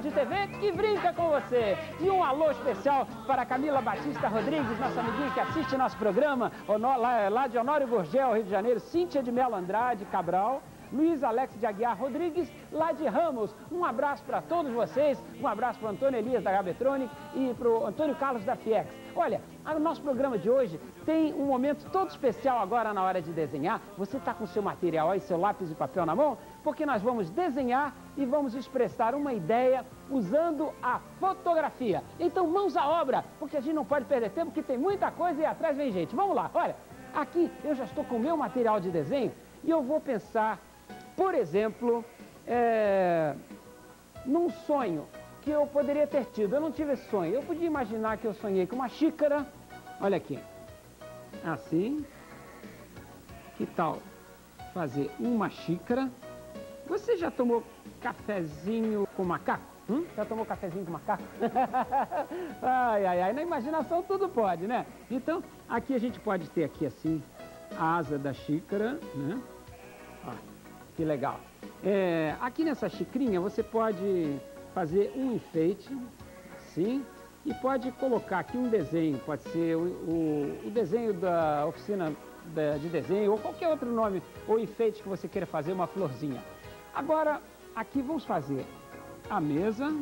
de TV que brinca com você. E um alô especial para Camila Batista Rodrigues, nossa amiguinha que assiste nosso programa, lá de Honório Gurgel, Rio de Janeiro, Cíntia de Melo Andrade Cabral, Luiz Alex de Aguiar Rodrigues, lá de Ramos. Um abraço para todos vocês, um abraço para o Antônio Elias da Gabetronic e para o Antônio Carlos da Fiex. Olha, o nosso programa de hoje tem um momento todo especial agora na hora de desenhar. Você está com seu material aí, seu lápis e papel na mão? Porque nós vamos desenhar e vamos expressar uma ideia usando a fotografia. Então, mãos à obra, porque a gente não pode perder tempo, porque tem muita coisa e atrás vem gente. Vamos lá, olha, aqui eu já estou com o meu material de desenho e eu vou pensar, por exemplo, é, num sonho que eu poderia ter tido. Eu não tive esse sonho. Eu podia imaginar que eu sonhei com uma xícara. Olha aqui. Assim. Que tal fazer uma xícara? Você já tomou cafezinho com macaco? Hum? Já tomou cafezinho com macaco? ai, ai, ai. Na imaginação tudo pode, né? Então, aqui a gente pode ter aqui assim a asa da xícara, né? Ó, que legal. É, aqui nessa xicrinha você pode fazer um enfeite, assim, e pode colocar aqui um desenho, pode ser o, o, o desenho da oficina de desenho, ou qualquer outro nome, ou enfeite que você queira fazer, uma florzinha. Agora, aqui vamos fazer a mesa.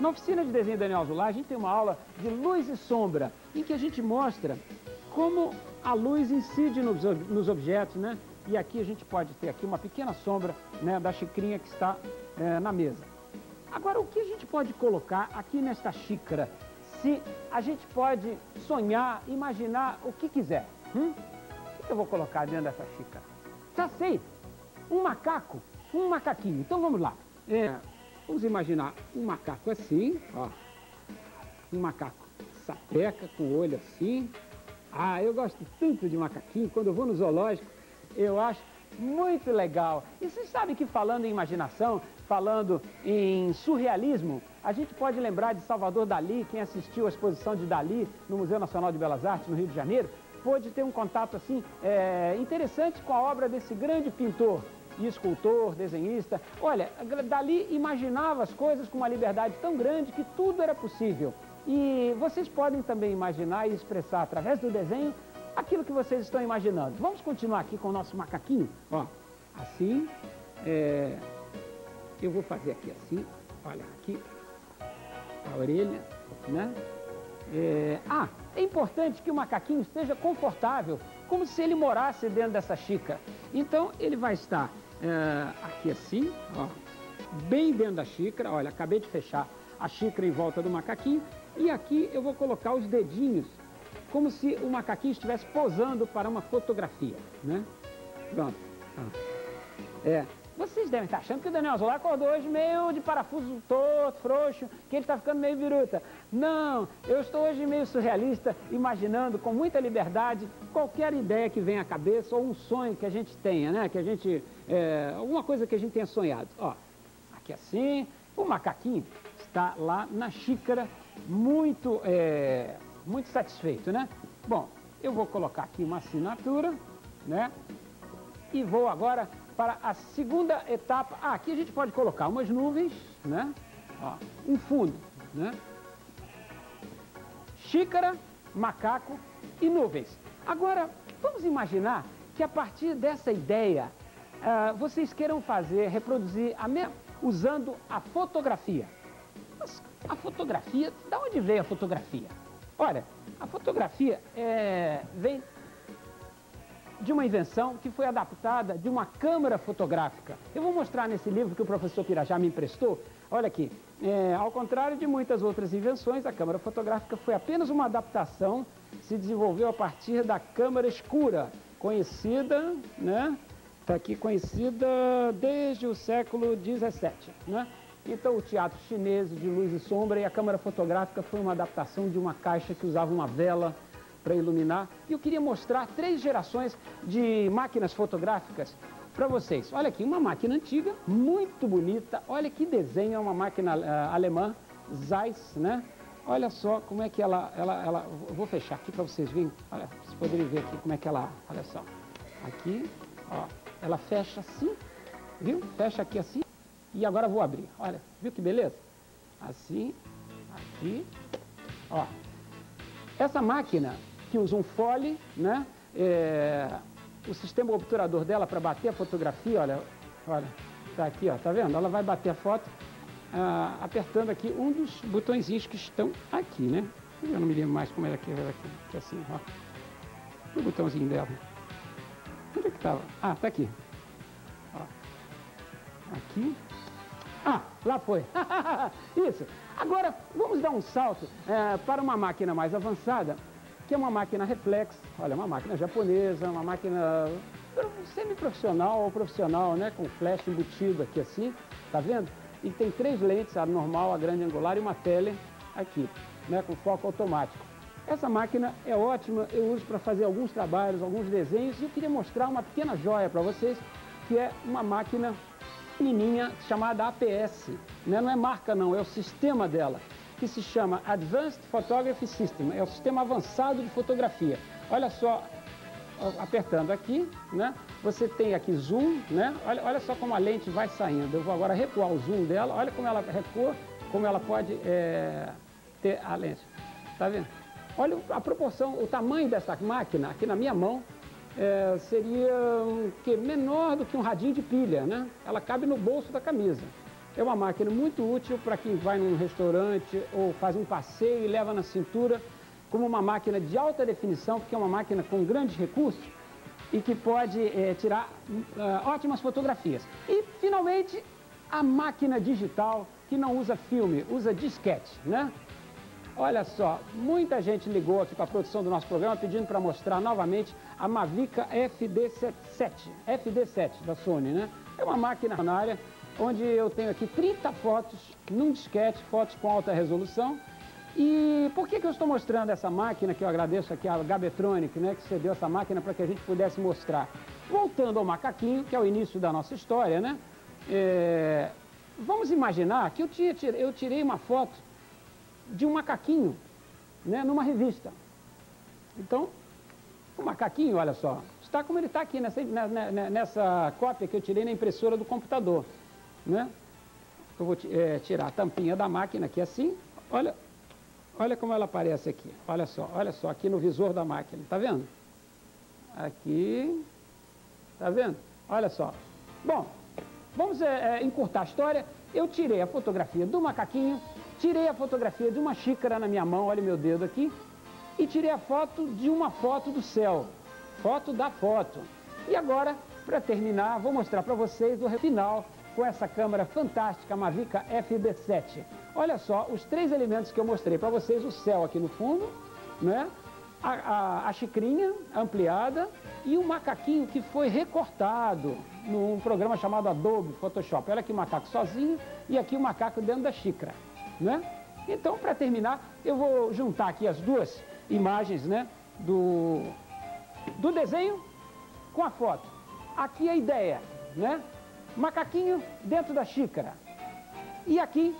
Na oficina de desenho Daniel Azular, a gente tem uma aula de luz e sombra, em que a gente mostra como a luz incide nos, nos objetos, né? E aqui a gente pode ter aqui uma pequena sombra né, da xicrinha que está é, na mesa. Agora, o que a gente pode colocar aqui nesta xícara? Se a gente pode sonhar, imaginar o que quiser. Hum? O que eu vou colocar dentro dessa xícara? Já sei! Um macaco, um macaquinho. Então vamos lá. É, vamos imaginar um macaco assim, ó. Um macaco sapeca, com o olho assim. Ah, eu gosto tanto de macaquinho. Quando eu vou no zoológico, eu acho muito legal. E você sabe que falando em imaginação, falando em surrealismo, a gente pode lembrar de Salvador Dali, quem assistiu à exposição de Dali no Museu Nacional de Belas Artes, no Rio de Janeiro, pôde ter um contato assim é, interessante com a obra desse grande pintor e escultor, desenhista. Olha, Dali imaginava as coisas com uma liberdade tão grande que tudo era possível. E vocês podem também imaginar e expressar através do desenho aquilo que vocês estão imaginando. Vamos continuar aqui com o nosso macaquinho? Ó, assim, é, eu vou fazer aqui assim, olha, aqui, a orelha, né? É, ah, é importante que o macaquinho esteja confortável, como se ele morasse dentro dessa xícara. Então, ele vai estar é, aqui assim, ó, bem dentro da xícara, olha, acabei de fechar a xícara em volta do macaquinho, e aqui eu vou colocar os dedinhos como se o macaquinho estivesse posando para uma fotografia, né? Pronto. Ah. É. Vocês devem estar achando que o Daniel Zola acordou hoje meio de parafuso torto, frouxo, que ele está ficando meio viruta. Não, eu estou hoje meio surrealista, imaginando com muita liberdade qualquer ideia que venha à cabeça ou um sonho que a gente tenha, né? Que a gente, é, alguma coisa que a gente tenha sonhado. Ó, aqui assim, o macaquinho está lá na xícara, muito é, muito satisfeito, né? Bom, eu vou colocar aqui uma assinatura, né? E vou agora para a segunda etapa. Ah, aqui a gente pode colocar umas nuvens, né? Ó, um fundo, né? Xícara, macaco e nuvens. Agora, vamos imaginar que a partir dessa ideia, uh, vocês queiram fazer, reproduzir a mesma, usando a fotografia. Mas a fotografia, da onde veio a fotografia? Olha, a fotografia é, vem de uma invenção que foi adaptada de uma câmera fotográfica. Eu vou mostrar nesse livro que o professor Pirajá me emprestou. Olha aqui, é, ao contrário de muitas outras invenções, a câmera fotográfica foi apenas uma adaptação, se desenvolveu a partir da câmera escura, conhecida, né? Está aqui conhecida desde o século XVII, né? Então o teatro chinês de luz e sombra e a câmera fotográfica foi uma adaptação de uma caixa que usava uma vela para iluminar. E eu queria mostrar três gerações de máquinas fotográficas para vocês. Olha aqui, uma máquina antiga, muito bonita. Olha que desenho, é uma máquina uh, alemã, Zeiss, né? Olha só como é que ela, ela, ela... vou fechar aqui para vocês verem, olha, vocês poderem ver aqui como é que ela, olha só. Aqui, ó, ela fecha assim, viu? Fecha aqui assim e agora vou abrir. Olha, viu que beleza? Assim, aqui, ó. Essa máquina que usa um fole, né? É, o sistema obturador dela para bater a fotografia, olha, olha, tá aqui, ó, tá vendo? Ela vai bater a foto ah, apertando aqui um dos botõezinhos que estão aqui, né? Eu não me lembro mais como era aqui, era aqui, aqui assim, ó. O botãozinho dela. Onde é que estava? Ah, tá aqui. Ó. Aqui. Ah, lá foi. Isso. Agora, vamos dar um salto é, para uma máquina mais avançada, que é uma máquina reflex. Olha, uma máquina japonesa, uma máquina semi-profissional ou profissional, né? Com flash embutido aqui assim, tá vendo? E tem três lentes, a normal, a grande angular e uma tele aqui, né? Com foco automático. Essa máquina é ótima, eu uso para fazer alguns trabalhos, alguns desenhos, e eu queria mostrar uma pequena joia para vocês, que é uma máquina pequenininha chamada APS. Né? Não é marca não, é o sistema dela, que se chama Advanced Photography System, é o sistema avançado de fotografia. Olha só, apertando aqui, né? Você tem aqui zoom, né? Olha, olha só como a lente vai saindo. Eu vou agora recuar o zoom dela, olha como ela recua, como ela pode é, ter a lente. Tá vendo? Olha a proporção, o tamanho dessa máquina aqui na minha mão é, seria um, que, menor do que um radinho de pilha, né? Ela cabe no bolso da camisa. É uma máquina muito útil para quem vai num restaurante ou faz um passeio e leva na cintura, como uma máquina de alta definição, porque é uma máquina com grandes recursos e que pode é, tirar uh, ótimas fotografias. E, finalmente, a máquina digital que não usa filme, usa disquete, né? Olha só, muita gente ligou aqui para a produção do nosso programa pedindo para mostrar novamente a Mavica FD7, FD7 da Sony, né? É uma máquina área onde eu tenho aqui 30 fotos num disquete, fotos com alta resolução. E por que, que eu estou mostrando essa máquina, que eu agradeço aqui a Gabetronic, né, que cedeu essa máquina para que a gente pudesse mostrar? Voltando ao macaquinho, que é o início da nossa história, né? É, vamos imaginar que eu, eu tirei uma foto de um macaquinho, né, numa revista. Então, o macaquinho, olha só, está como ele está aqui nessa, nessa cópia que eu tirei na impressora do computador. Né? Eu vou é, tirar a tampinha da máquina aqui assim, olha, olha como ela aparece aqui, olha só, olha só, aqui no visor da máquina, tá vendo? Aqui, tá vendo? Olha só. Bom, vamos é, é, encurtar a história. Eu tirei a fotografia do macaquinho, Tirei a fotografia de uma xícara na minha mão, olha meu dedo aqui, e tirei a foto de uma foto do céu, foto da foto. E agora, para terminar, vou mostrar para vocês o final com essa câmera fantástica Mavica FD7. Olha só, os três elementos que eu mostrei para vocês, o céu aqui no fundo, né? A, a, a, xicrinha ampliada e o macaquinho que foi recortado num programa chamado Adobe Photoshop. Olha aqui o macaco sozinho e aqui o macaco dentro da xícara né? Então, para terminar, eu vou juntar aqui as duas imagens, né, do, do desenho com a foto. Aqui a ideia, né? Macaquinho dentro da xícara. E aqui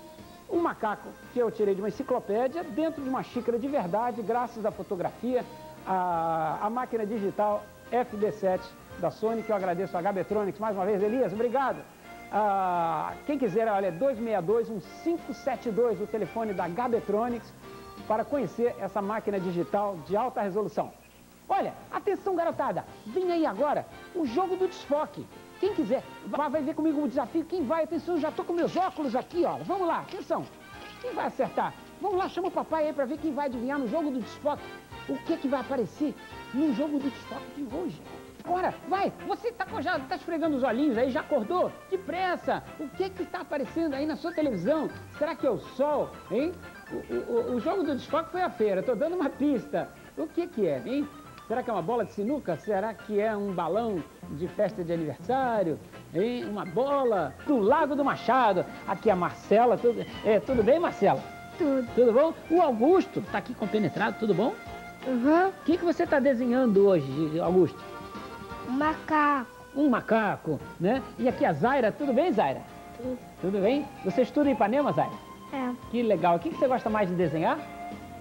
um macaco que eu tirei de uma enciclopédia dentro de uma xícara de verdade, graças à fotografia, a máquina digital FD7 da Sony, que eu agradeço a Gabetronics mais uma vez. Elias, obrigado. Ah, quem quiser, olha, é 262-1572, o telefone da Gabetronics, para conhecer essa máquina digital de alta resolução. Olha, atenção garotada, vem aí agora o jogo do desfoque. Quem quiser, vai ver comigo o desafio. Quem vai, atenção, já estou com meus óculos aqui, ó. Vamos lá, atenção. Quem vai acertar? Vamos lá, chama o papai aí para ver quem vai adivinhar no jogo do desfoque. O que, que vai aparecer no jogo do desfoque de hoje. Agora, vai, você tá, já está esfregando os olhinhos aí, já acordou? Depressa! O que que está aparecendo aí na sua televisão? Será que é o sol, hein? O, o, o jogo do desfoque foi a feira, estou dando uma pista. O que que é, hein? Será que é uma bola de sinuca? Será que é um balão de festa de aniversário? Hein? Uma bola do Lago do Machado. Aqui a Marcela, tudo, é, tudo bem, Marcela? Tudo. Tudo bom? O Augusto está aqui compenetrado, tudo bom? Uhum. O que, que você está desenhando hoje, Augusto? Um macaco. Um macaco, né? E aqui a Zaira, tudo bem, Zaira? Tudo. Tudo bem? Você estuda em Ipanema, Zaira? É. Que legal. O que você gosta mais de desenhar?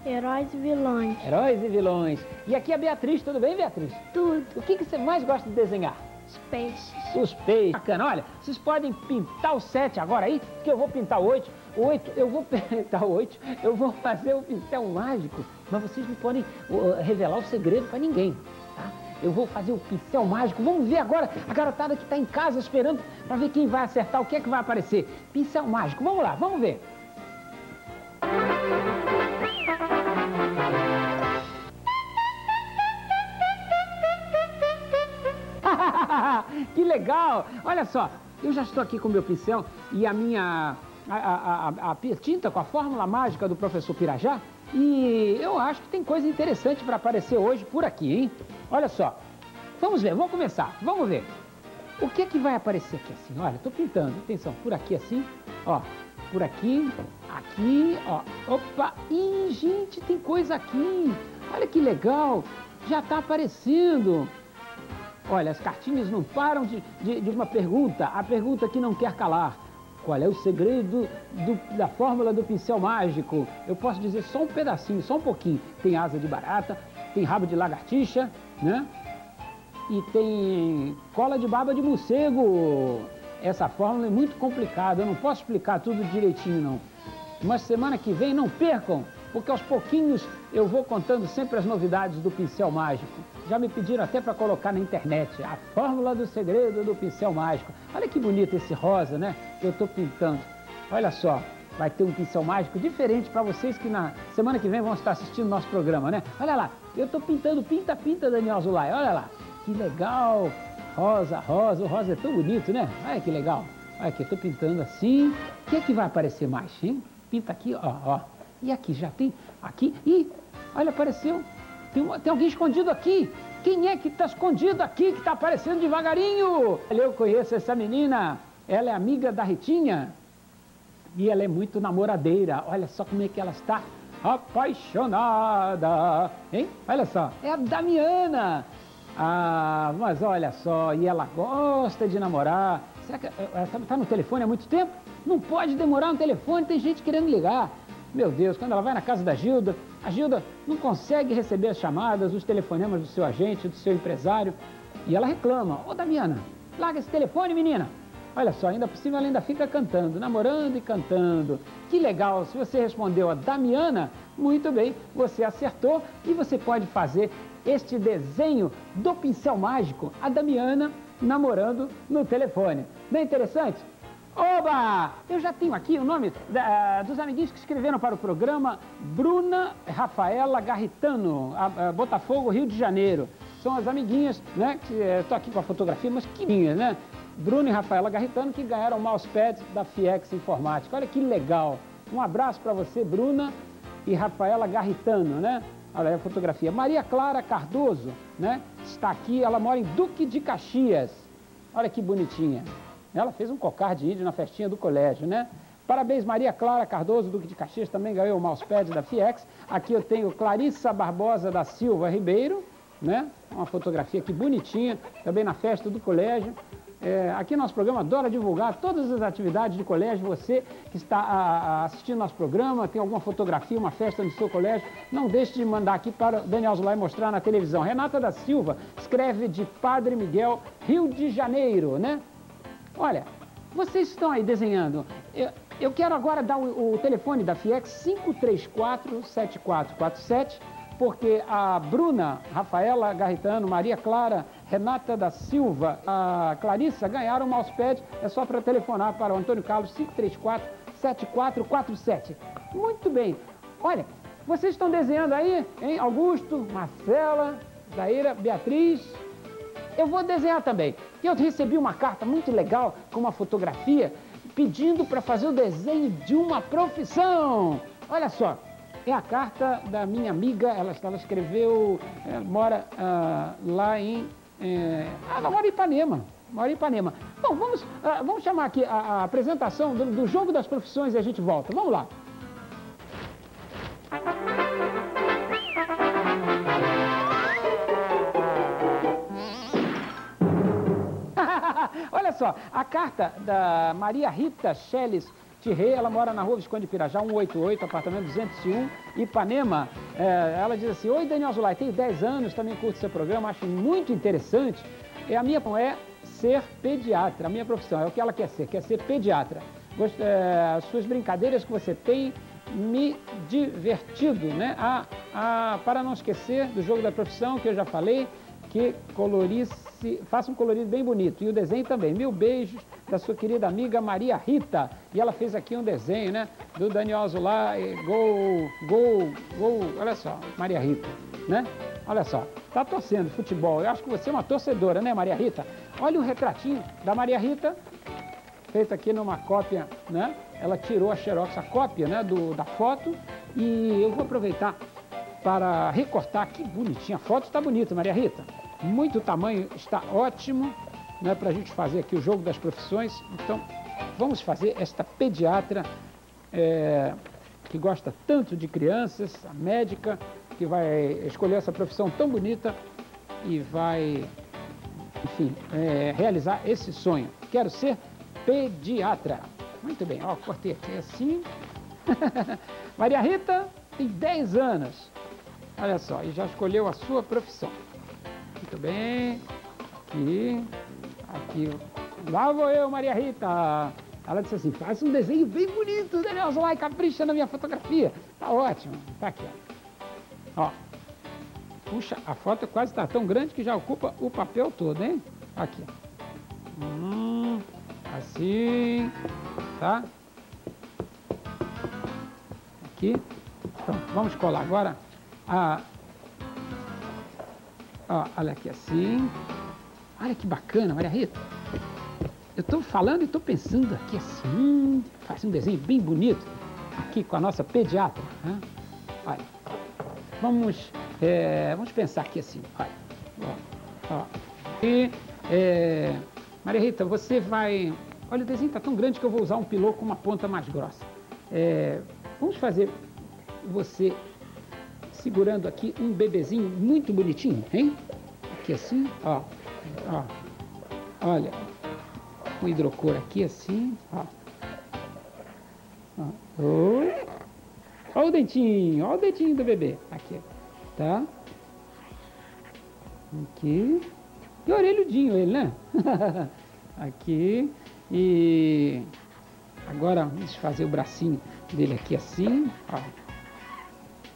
Heróis e vilões. Heróis e vilões. E aqui a Beatriz, tudo bem, Beatriz? Tudo. O que você mais gosta de desenhar? Os peixes. Os peixes. Bacana, olha, vocês podem pintar o 7 agora aí, que eu vou pintar o 8. O 8, eu vou pintar o 8, eu vou fazer o pincel mágico, mas vocês não podem uh, revelar o segredo para ninguém? Eu vou fazer o pincel mágico, vamos ver agora a garotada que está em casa esperando para ver quem vai acertar, o que é que vai aparecer. Pincel mágico, vamos lá, vamos ver. que legal! Olha só, eu já estou aqui com o meu pincel e a minha a, a, a, a, tinta com a fórmula mágica do professor Pirajá e eu acho que tem coisa interessante para aparecer hoje por aqui, hein? Olha só, vamos ver, vamos começar, vamos ver. O que é que vai aparecer aqui assim? Olha, estou pintando, atenção, por aqui assim, ó, por aqui, aqui, ó, opa, ih, gente, tem coisa aqui, olha que legal, já está aparecendo. Olha, as cartinhas não param de, de, de, uma pergunta, a pergunta que não quer calar. Qual é o segredo do, da fórmula do pincel mágico? Eu posso dizer só um pedacinho, só um pouquinho. Tem asa de barata, tem rabo de lagartixa, né? E tem cola de baba de morcego. Essa fórmula é muito complicada, eu não posso explicar tudo direitinho não. Mas semana que vem não percam, porque aos pouquinhos eu vou contando sempre as novidades do pincel mágico. Já me pediram até para colocar na internet a fórmula do segredo do pincel mágico. Olha que bonito esse rosa, né? Que eu estou pintando. Olha só, vai ter um pincel mágico diferente para vocês que na semana que vem vão estar assistindo nosso programa, né? Olha lá, eu estou pintando Pinta Pinta Daniel Zulay. Olha lá, que legal. Rosa, rosa, o rosa é tão bonito, né? Olha que legal. Olha aqui, eu estou pintando assim. O que é que vai aparecer mais, hein? Pinta aqui, ó, ó. E aqui, já tem aqui. Ih, olha, apareceu tem, tem alguém escondido aqui. Quem é que está escondido aqui, que está aparecendo devagarinho? Eu conheço essa menina. Ela é amiga da Ritinha. E ela é muito namoradeira. Olha só como é que ela está apaixonada. Hein? Olha só. É a Damiana. Ah, mas olha só. E ela gosta de namorar. Será que ela está tá no telefone há muito tempo? Não pode demorar no telefone, tem gente querendo ligar. Meu Deus, quando ela vai na casa da Gilda, a Gilda não consegue receber as chamadas, os telefonemas do seu agente, do seu empresário, e ela reclama. Ô Damiana, larga esse telefone, menina. Olha só, ainda por cima ela ainda fica cantando, namorando e cantando. Que legal, se você respondeu a Damiana, muito bem, você acertou e você pode fazer este desenho do pincel mágico, a Damiana namorando no telefone. Não é interessante? Oba! Eu já tenho aqui o nome da, dos amiguinhos que escreveram para o programa Bruna Rafaela Garritano, a, a Botafogo, Rio de Janeiro. São as amiguinhas, né? Que estou aqui com a fotografia, mas que minhas, né? Bruna e Rafaela Garritano que ganharam o mousepad da FIEX Informática. Olha que legal. Um abraço para você, Bruna e Rafaela Garritano, né? Olha aí a fotografia. Maria Clara Cardoso, né? Está aqui, ela mora em Duque de Caxias. Olha que bonitinha. Ela fez um cocar de índio na festinha do colégio, né? Parabéns, Maria Clara Cardoso, Duque de Caxias, também ganhou o mousepad da FIEX. Aqui eu tenho Clarissa Barbosa da Silva Ribeiro, né? Uma fotografia aqui bonitinha, também na festa do colégio. É, aqui nosso programa adora divulgar todas as atividades de colégio. Você que está a, a assistindo nosso programa, tem alguma fotografia, uma festa no seu colégio, não deixe de mandar aqui para o Daniel Zulay mostrar na televisão. Renata da Silva escreve de Padre Miguel, Rio de Janeiro, né? Olha, vocês estão aí desenhando. Eu, eu quero agora dar o, o telefone da FIEX 534-7447, porque a Bruna, Rafaela Garritano, Maria Clara, Renata da Silva, a Clarissa ganharam o mousepad. É só para telefonar para o Antônio Carlos 534-7447. Muito bem. Olha, vocês estão desenhando aí, hein? Augusto, Marcela, Zaira, Beatriz, eu vou desenhar também. Eu recebi uma carta muito legal com uma fotografia pedindo para fazer o desenho de uma profissão. Olha só, é a carta da minha amiga, ela, ela escreveu, é, mora ah, lá em. É, ela mora em Ipanema. Mora em Ipanema. Bom, vamos, ah, vamos chamar aqui a, a apresentação do, do jogo das profissões e a gente volta. Vamos lá. Olha só, a carta da Maria Rita Cheles Tirrei, ela mora na rua Visconde de Pirajá, 188, apartamento 201, Ipanema. É, ela diz assim, Oi, Daniel Zulay, tenho 10 anos, também curto seu programa, acho muito interessante. E a minha é ser pediatra. A minha profissão é o que ela quer ser, quer ser pediatra. Gost, é, suas brincadeiras que você tem me divertido, né? A, a, para não esquecer do jogo da profissão que eu já falei, que colorisse, faça um colorido bem bonito. E o desenho também. Mil beijos da sua querida amiga Maria Rita. E ela fez aqui um desenho, né? Do Daniel Azulá, gol, gol, gol. Olha só, Maria Rita, né? Olha só, tá torcendo futebol. Eu acho que você é uma torcedora, né, Maria Rita? Olha o retratinho da Maria Rita, feito aqui numa cópia, né? Ela tirou a xerox, a cópia, né, do, da foto. E eu vou aproveitar para recortar. Que bonitinha. A foto está bonita, Maria Rita. Muito tamanho, está ótimo, né, para a gente fazer aqui o jogo das profissões. Então, vamos fazer esta pediatra é, que gosta tanto de crianças, a médica, que vai escolher essa profissão tão bonita e vai, enfim, é, realizar esse sonho. Quero ser pediatra. Muito bem, ó, cortei aqui assim. Maria Rita tem 10 anos. Olha só, e já escolheu a sua profissão. Muito bem. Aqui, aqui. Lá vou eu, Maria Rita. Ela disse assim, faz um desenho bem bonito, Daniel Zolai, capricha na minha fotografia. Tá ótimo. Tá aqui, ó. ó. Puxa, a foto quase está tão grande que já ocupa o papel todo, hein? Aqui. Hum, assim, tá? Aqui. Pronto, vamos colar agora a... Ó, olha aqui assim. Olha que bacana, Maria Rita. Eu estou falando e estou pensando aqui assim, faz um desenho bem bonito aqui com a nossa pediatra. Né? Olha, vamos, é, vamos pensar aqui assim, olha, ó, ó. E, é, Maria Rita, você vai, olha o desenho está tão grande que eu vou usar um pilô com uma ponta mais grossa. É, vamos fazer você segurando aqui um bebezinho muito bonitinho, hein? Aqui assim, ó, ó, olha, com hidrocor aqui assim, ó. ó. Olha o dentinho, olha o dentinho do bebê. Aqui, tá? Aqui. E orelhudinho ele, né? aqui. E agora vamos fazer o bracinho dele aqui assim, ó.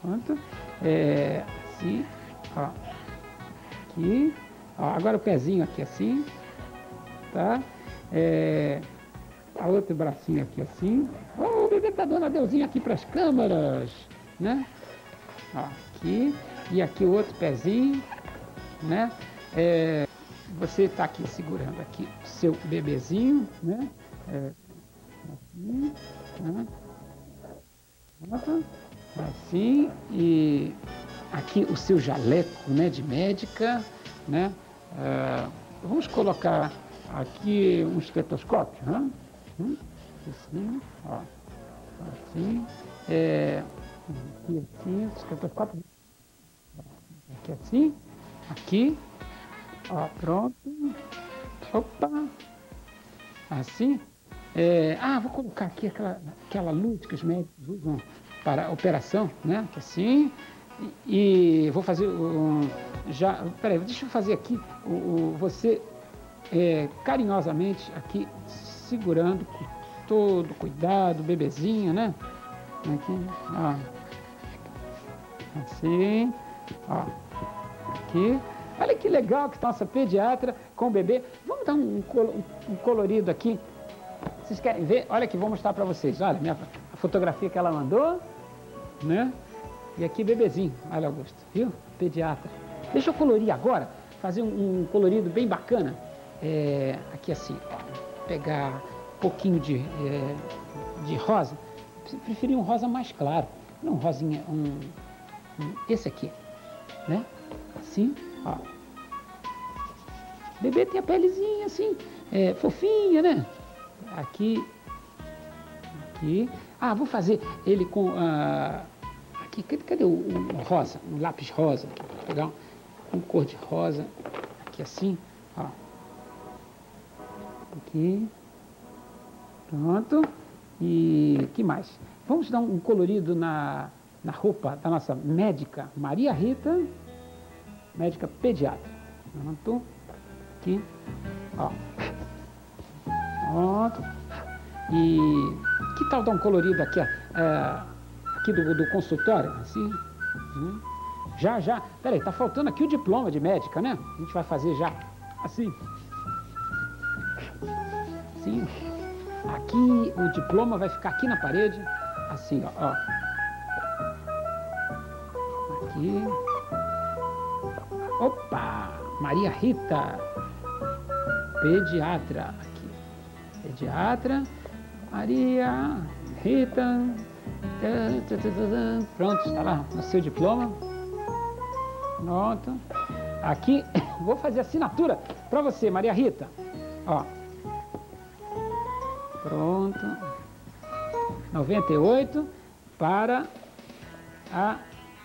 Pronto. É, assim, ó. Aqui. Ó, agora o pezinho aqui assim, tá? É, a outro bracinho aqui assim. O bebê tá dando adeuzinho aqui para as câmaras, né? Ó, aqui. E aqui o outro pezinho, né? É, você está aqui segurando aqui seu bebezinho, né? É, assim, né? Assim, e aqui o seu jaleco, né, de médica, né? É, vamos colocar Aqui um estetoscópio, né? Assim, ó. Assim. É, aqui assim, estetoscópio. Aqui assim. Aqui. Ó, pronto. Opa. Assim. É, ah, vou colocar aqui aquela, aquela luz que os médicos usam para operação, né? Assim. E, vou fazer um, já. Peraí, deixa eu fazer aqui. O, o, você é, carinhosamente aqui segurando com todo cuidado, bebezinho, né? Aqui, ó. Assim, ó. Aqui. Olha que legal que está nossa pediatra com o bebê. Vamos dar um, um, colorido aqui. Vocês querem ver? Olha aqui, vou mostrar para vocês. Olha minha, a fotografia que ela mandou, né? E aqui bebezinho. Olha, Augusto, viu? Pediatra. Deixa eu colorir agora, fazer um, um colorido bem bacana é, aqui assim, pegar um pouquinho de, é, de rosa, preferi um rosa mais claro, não um rosinha, um, um, esse aqui, né? Assim, ó. Bebê tem a pelezinha assim, é, fofinha, né? Aqui, aqui. Ah, vou fazer ele com, ah, aqui, cadê, o, o, rosa, um lápis rosa, vou pegar um, um cor de rosa, aqui assim, ó aqui. Pronto. E que mais? Vamos dar um colorido na, na roupa da nossa médica Maria Rita, médica pediatra. Pronto. aqui. Ó. Pronto. E que tal dar um colorido aqui, é, aqui do, do consultório, assim? Hum. Já, já. Peraí, tá faltando aqui o diploma de médica, né? A gente vai fazer já. Assim. Assim. Aqui, o diploma vai ficar aqui na parede. Assim, ó. ó. Aqui. Opa! Maria Rita. Pediatra. Aqui. Pediatra. Maria Rita. Pronto, está lá no seu diploma. Pronto. Aqui, vou fazer assinatura para você, Maria Rita. Ó. Pronto. 98 para a,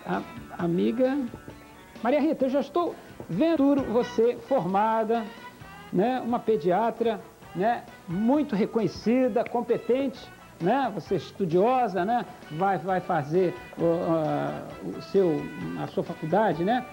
a amiga Maria Rita. Eu já estou vendo você formada, né? Uma pediatra, né? Muito reconhecida, competente né? Você é estudiosa, né? Vai, vai fazer uh, o seu, a sua faculdade, né?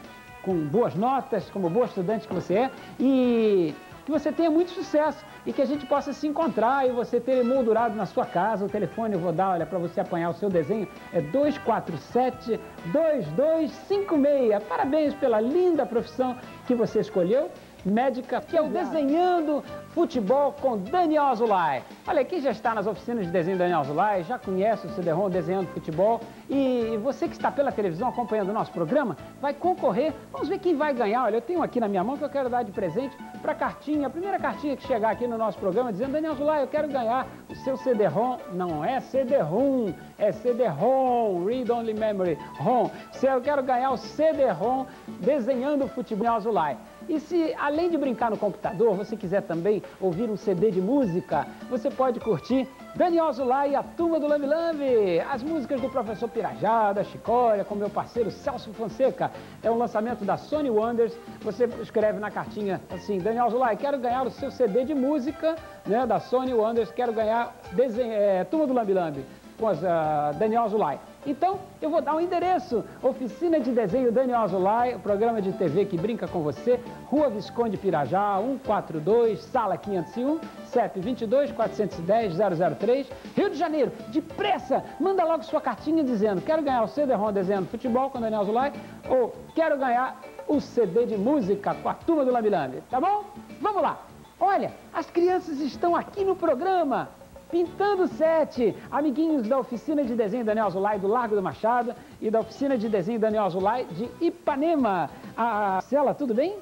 Com boas notas, como boa estudante que você é. E que você tenha muito sucesso e que a gente possa se encontrar e você ter emoldurado na sua casa. O telefone eu vou dar, olha, para você apanhar o seu desenho, é 247-2256. Parabéns pela linda profissão que você escolheu médica, que é o Desenhando Futebol com Daniel Azulay. Olha, quem já está nas oficinas de desenho Daniel Azulay, já conhece o CD-ROM Desenhando Futebol e você que está pela televisão acompanhando o nosso programa, vai concorrer. Vamos ver quem vai ganhar. Olha, eu tenho aqui na minha mão que eu quero dar de presente para a cartinha, a primeira cartinha que chegar aqui no nosso programa, dizendo, Daniel Azulay, eu quero ganhar o seu CD-ROM. Não é CD-ROM, é CD-ROM, Read Only Memory, ROM. Eu quero ganhar o CD-ROM Desenhando Futebol Azulay. E se, além de brincar no computador, você quiser também ouvir um CD de música, você pode curtir Daniel Zulay e a Turma do Lambi as músicas do professor Pirajada, Chicória, com meu parceiro Celso Fonseca. É um lançamento da Sony Wonders. Você escreve na cartinha assim, Daniel Zulay, quero ganhar o seu CD de música né, da Sony Wonders, quero ganhar desenho, é, Turma do Lambi com as, uh, Daniel Zulay. Então, eu vou dar um endereço. Oficina de Desenho Daniel Azulay, programa de TV que brinca com você, Rua Visconde Pirajá, 142, Sala 501, CEP 22 410 003, Rio de Janeiro. Depressa, manda logo sua cartinha dizendo quero ganhar o CD-ROM desenhando futebol com Daniel Azulay ou quero ganhar o CD de música com a turma do Lambilambi, tá bom? Vamos lá. Olha, as crianças estão aqui no programa. Pintando Sete, amiguinhos da oficina de desenho Daniel Azulay do Largo do Machado e da oficina de desenho Daniel Azulay de Ipanema. A Cela, tudo bem?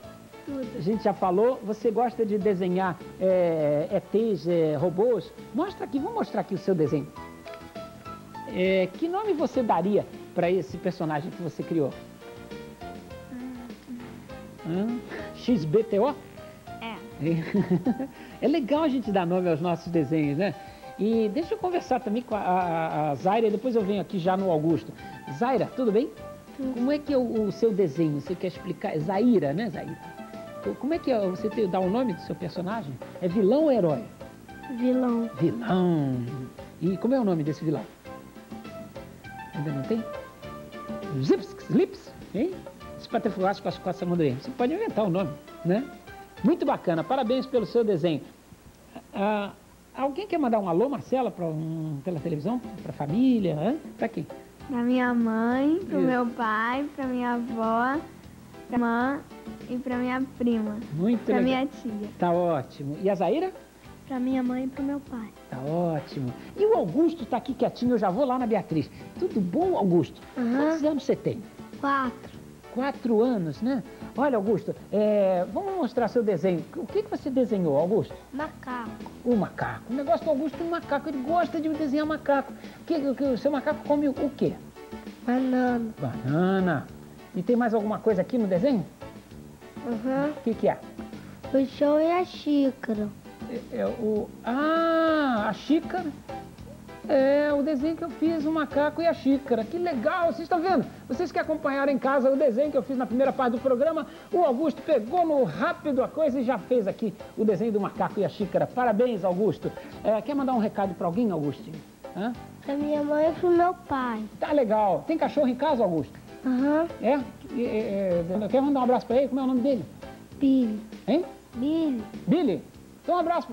Tudo. A gente já falou, você gosta de desenhar é, ETs, é, robôs? Mostra aqui, vou mostrar aqui o seu desenho. É, que nome você daria para esse personagem que você criou? Hum, XBTO? É. É legal a gente dar nome aos nossos desenhos, né? E deixa eu conversar também com a, a, a Zaira, depois eu venho aqui já no Augusto. Zaira, tudo bem? Tudo. Como é que é o, o, seu desenho? Você quer explicar? É Zaira, né, Zaira? Como é que é? Você tem, dá o nome do seu personagem? É vilão ou herói? Vilão. Vilão. E como é o nome desse vilão? Ainda não tem? Zips, Lips, hein? Espatefulas com as costas Você pode inventar o nome, né? Muito bacana, parabéns pelo seu desenho. Ah, Alguém quer mandar um alô, Marcela, pra, um, pela televisão, para a família? Para quem? Para minha mãe, para o meu pai, para minha avó, para mãe e para minha prima. Muito Para legal. minha tia. Tá ótimo. E a Zaira? Para minha mãe e para o meu pai. Tá ótimo. E o Augusto tá aqui quietinho, eu já vou lá na Beatriz. Tudo bom, Augusto? Uhum. Quantos anos você tem? Quatro. Quatro anos, né? Olha, Augusto, é, vamos mostrar seu desenho. O que, que você desenhou, Augusto? Macaco. O macaco. O negócio do Augusto é um macaco. Ele gosta de desenhar macaco. Que, que, o seu macaco come o quê? Banana. Banana. E tem mais alguma coisa aqui no desenho? Uhum. O que, que é? O show e a xícara. É, é o... Ah, a xícara. É o desenho que eu fiz, o macaco e a xícara. Que legal, vocês estão vendo? Vocês que acompanharam em casa o desenho que eu fiz na primeira parte do programa, o Augusto pegou no rápido a coisa e já fez aqui o desenho do macaco e a xícara. Parabéns, Augusto. É, quer mandar um recado para alguém, Augusto? Hã? Pra minha mãe e pro meu pai. Tá legal. Tem cachorro em casa, Augusto? Aham. É? E, e, e, quer mandar um abraço para ele? Como é o nome dele? Billy. Hein? Billy. Billy? Então um abraço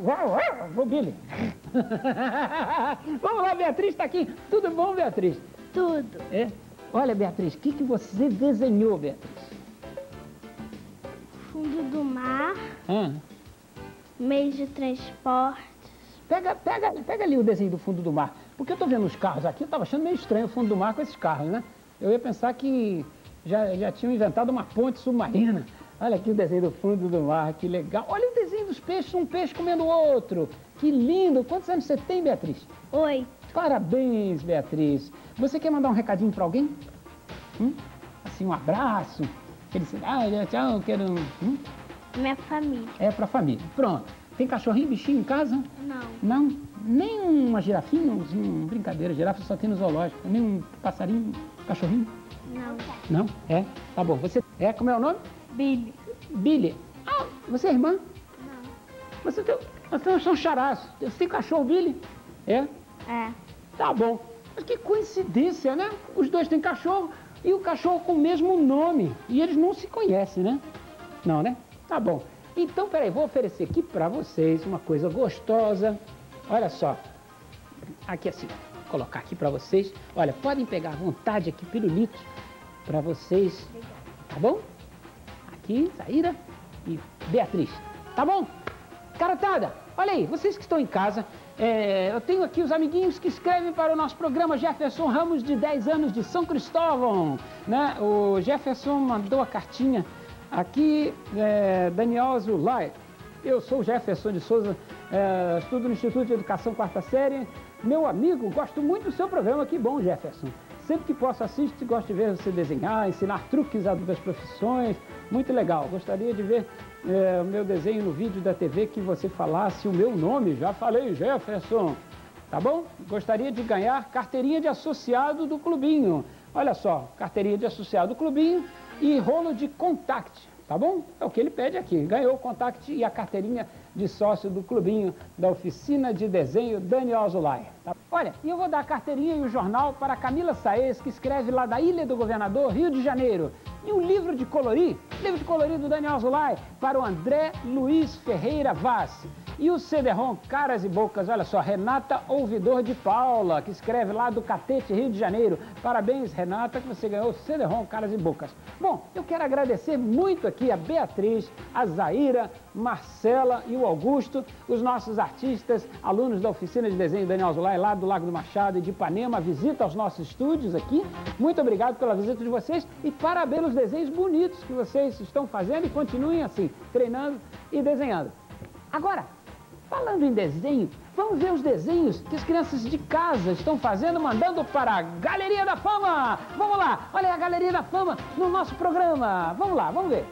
pro Billy. Vamos lá, Beatriz está aqui. Tudo bom, Beatriz? Tudo. É? Olha, Beatriz, o que, que você desenhou, Beatriz? Fundo do mar, Ah, meio de transporte. pega, pega, pega ali o desenho do fundo do mar. Porque eu estou vendo os carros aqui, eu estava achando meio estranho o fundo do mar com esses carros, né? Eu ia pensar que já, já tinham inventado uma ponte submarina. Olha aqui o desenho do fundo do mar, que legal. Olha o desenho dos peixes, um peixe comendo o outro. Que lindo. Quantos anos você tem, Beatriz? Oi. Parabéns, Beatriz. Você quer mandar um recadinho para alguém? Hum? Assim, um abraço, felicidade, tchau, quero... Hum? Minha família. É para a família. Pronto. Tem cachorrinho, bichinho em casa? Não. Não? Nem uma girafinha? Um, brincadeira, girafa só tem no zoológico. Nem um passarinho, cachorrinho? Não. Não? É? Tá bom. Você é, como é o nome? Billy. Billy. Ah, você é irmã? Não. Você tem, nós são charás. Você tem cachorro, Billy? É? É. Tá bom. Mas que coincidência, né? Os dois têm cachorro e o cachorro com o mesmo nome. E eles não se conhecem, né? Não, né? Tá bom. Então, peraí, vou oferecer aqui pra vocês uma coisa gostosa. Olha só. Aqui assim. Vou colocar aqui pra vocês. Olha, podem pegar à vontade aqui pirulitos pra vocês. Tá bom? Aqui, Zaira e Beatriz. Tá bom? Carotada, olha aí, vocês que estão em casa, é, eu tenho aqui os amiguinhos que escrevem para o nosso programa Jefferson Ramos, de 10 anos, de São Cristóvão. Né? O Jefferson mandou a cartinha aqui, é, Daniel Zulay. Eu sou Jefferson de Souza, é, estudo no Instituto de Educação Quarta Série. Meu amigo, gosto muito do seu programa, que bom, Jefferson. Sempre que posso assisto, gosto de ver você desenhar, ensinar truques das profissões, muito legal. Gostaria de ver é, o meu desenho no vídeo da TV que você falasse o meu nome. Já falei, Jefferson. Tá bom? Gostaria de ganhar carteirinha de associado do Clubinho. Olha só, carteirinha de associado do Clubinho e rolo de contact. Tá bom? É o que ele pede aqui. Ganhou o contact e a carteirinha de sócio do Clubinho da Oficina de Desenho Daniel Azulay. Tá? Olha, e eu vou dar a carteirinha e o jornal para Camila Saez, que escreve lá da Ilha do Governador, Rio de Janeiro. E o livro de colorir, livro de colorir do Daniel Azulay, para o André Luiz Ferreira Vaz. E o CD-ROM Caras e Bocas, olha só, Renata Ouvidor de Paula, que escreve lá do Catete, Rio de Janeiro. Parabéns, Renata, que você ganhou o CD-ROM Caras e Bocas. Bom, eu quero agradecer muito aqui a Beatriz, a Zaira, Marcela e o Augusto, os nossos artistas, alunos da oficina de desenho Daniel Zulay, lá do Lago do Machado e de Ipanema, visita aos nossos estúdios aqui. Muito obrigado pela visita de vocês e parabéns pelos desenhos bonitos que vocês estão fazendo e continuem assim, treinando e desenhando. Agora, falando em desenho, vamos ver os desenhos que as crianças de casa estão fazendo, mandando para a Galeria da Fama. Vamos lá, olha a Galeria da Fama no nosso programa. Vamos lá, vamos ver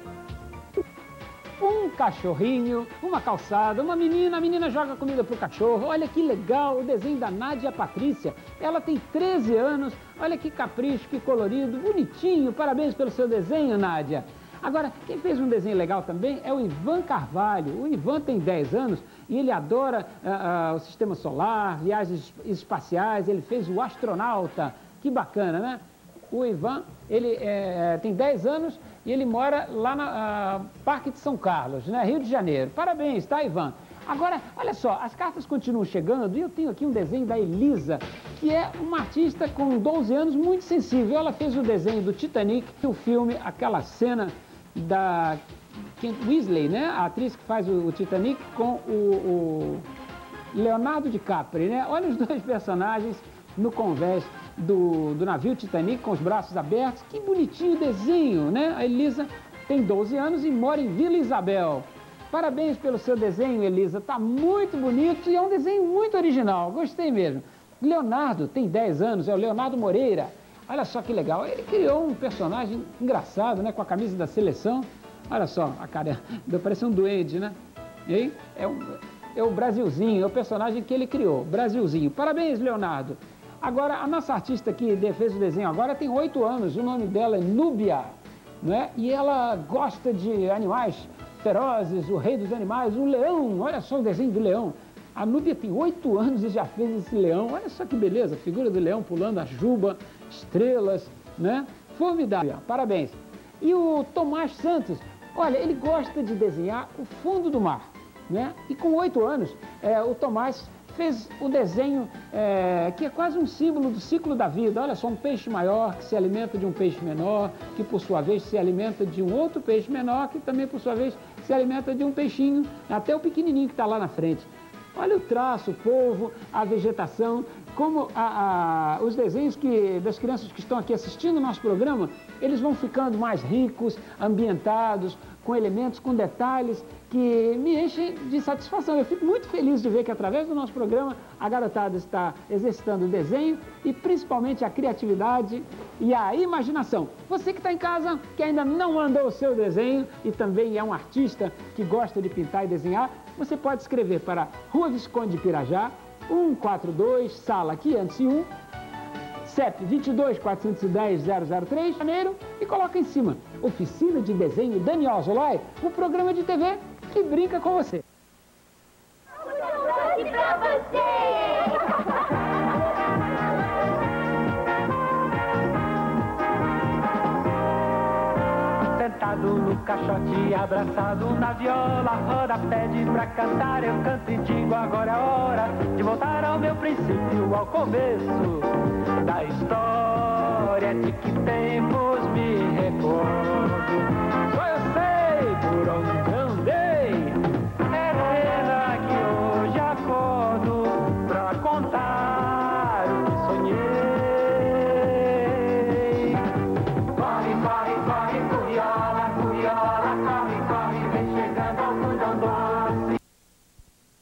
um cachorrinho, uma calçada, uma menina, a menina joga comida pro cachorro. Olha que legal o desenho da Nádia Patrícia. Ela tem 13 anos, olha que capricho, que colorido, bonitinho. Parabéns pelo seu desenho, Nádia. Agora, quem fez um desenho legal também é o Ivan Carvalho. O Ivan tem 10 anos e ele adora uh, uh, o sistema solar, viagens espaciais, ele fez o astronauta. Que bacana, né? O Ivan, ele é, tem 10 anos e ele mora lá no Parque de São Carlos, né? Rio de Janeiro. Parabéns, tá, Ivan? Agora, olha só, as cartas continuam chegando e eu tenho aqui um desenho da Elisa, que é uma artista com 12 anos muito sensível. Ela fez o desenho do Titanic, o filme, aquela cena da Kate Weasley, né? A atriz que faz o, Titanic com o, o Leonardo DiCaprio, né? Olha os dois personagens no convés do, do navio Titanic com os braços abertos. Que bonitinho desenho, né? A Elisa tem 12 anos e mora em Vila Isabel. Parabéns pelo seu desenho, Elisa. Tá muito bonito e é um desenho muito original. Gostei mesmo. Leonardo tem 10 anos, é o Leonardo Moreira. Olha só que legal. Ele criou um personagem engraçado, né? Com a camisa da seleção. Olha só, a cara parece um duende, né? E aí, é, um, é o Brasilzinho, é o personagem que ele criou. Brasilzinho. Parabéns, Leonardo. Agora, a nossa artista que fez o desenho agora tem oito anos, o nome dela é Núbia, né? E ela gosta de animais ferozes, o rei dos animais, o leão, olha só o desenho do leão. A Núbia tem oito anos e já fez esse leão, olha só que beleza, figura do leão pulando a juba, estrelas, né? Formidável, parabéns. E o Tomás Santos, Olha, ele gosta de desenhar o fundo do mar. Né? E com oito anos, é, o Tomás fez o desenho é, que é quase um símbolo do ciclo da vida. Olha só, um peixe maior que se alimenta de um peixe menor, que por sua vez se alimenta de um outro peixe menor, que também por sua vez se alimenta de um peixinho, até o pequenininho que está lá na frente. Olha o traço, o polvo, a vegetação, como a, a, os desenhos que, das crianças que estão aqui assistindo o nosso programa, eles vão ficando mais ricos, ambientados, com elementos, com detalhes que me enchem de satisfação. Eu fico muito feliz de ver que através do nosso programa a garotada está exercitando o desenho e principalmente a criatividade e a imaginação. Você que está em casa, que ainda não mandou o seu desenho e também é um artista que gosta de pintar e desenhar, você pode escrever para Rua Visconde de Pirajá, 142, sala 501, CEP 22 410 003, janeiro, e coloca em cima Oficina de Desenho Daniel Zolai, o programa de TV que brinca com você. abraçado na viola, roda, pede pra cantar, eu canto e digo agora é hora de voltar ao meu princípio, ao começo da história de que tempos me recordo. Só eu sei por onde